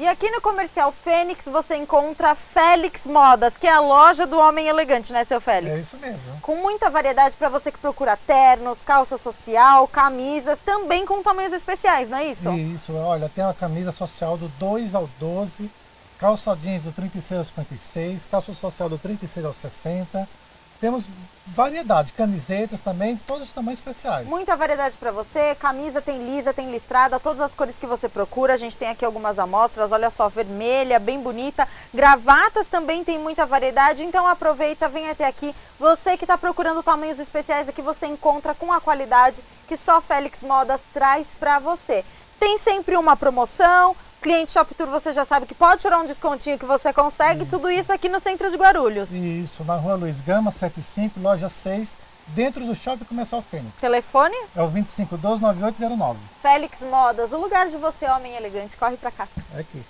E aqui no Comercial Fênix você encontra Félix Modas, que é a loja do homem elegante, né, seu Félix? É isso mesmo. Com muita variedade para você que procura ternos, calça social, camisas, também com tamanhos especiais, não é isso? Isso, olha, tem a camisa social do 2 ao 12, calça jeans do 36 ao 56, calça social do 36 ao 60, temos variedade, camisetas também, todos os tamanhos especiais. Muita variedade para você, camisa tem lisa, tem listrada, todas as cores que você procura. A gente tem aqui algumas amostras, olha só, vermelha, bem bonita. Gravatas também tem muita variedade, então aproveita, vem até aqui. Você que está procurando tamanhos especiais aqui, você encontra com a qualidade que só Félix Modas traz para você. Tem sempre uma promoção, Cliente Shop Tour você já sabe que pode tirar um descontinho que você consegue, isso. tudo isso aqui no centro de Guarulhos. Isso, na rua Luiz Gama, 75, loja 6, dentro do Shopping Comercial Fênix. Telefone? É o 2512-9809. Félix Modas, o lugar de você, homem elegante, corre pra cá. É aqui.